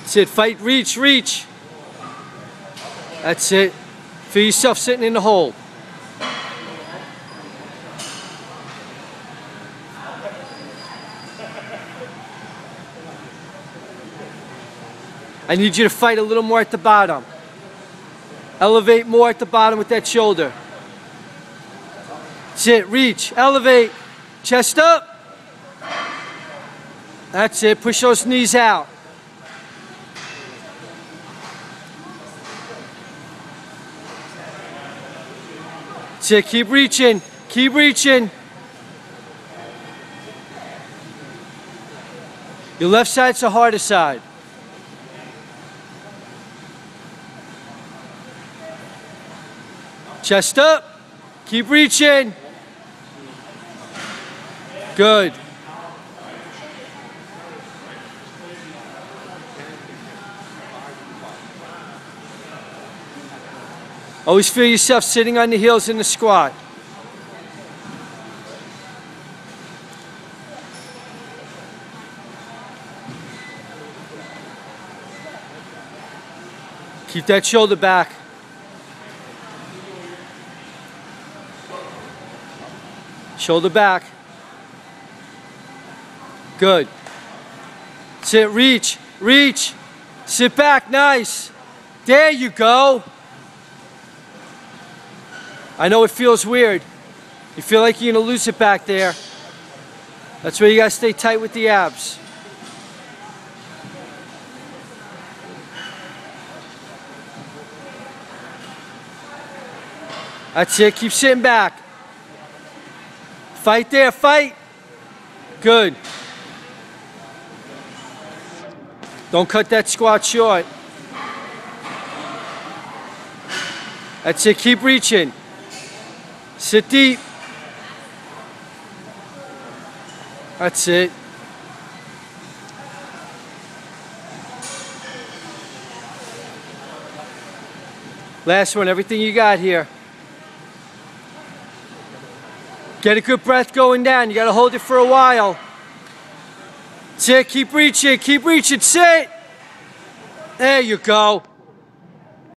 That's it. Fight, reach, reach. That's it. Feel yourself sitting in the hole. I need you to fight a little more at the bottom. Elevate more at the bottom with that shoulder. That's it. Reach. Elevate. Chest up. That's it. Push those knees out. That's it. Keep reaching. Keep reaching. Your left side's the harder side. Chest up. Keep reaching. Good. Always feel yourself sitting on the heels in the squat. Keep that shoulder back. Shoulder back. Good. Sit, reach, reach. Sit back, nice. There you go. I know it feels weird. You feel like you're gonna lose it back there. That's where you gotta stay tight with the abs. That's it, keep sitting back. Fight there, fight. Good. Don't cut that squat short. That's it, keep reaching. Sit deep. That's it. Last one, everything you got here. Get a good breath going down. You got to hold it for a while. Sit, keep reaching, keep reaching, sit. There you go.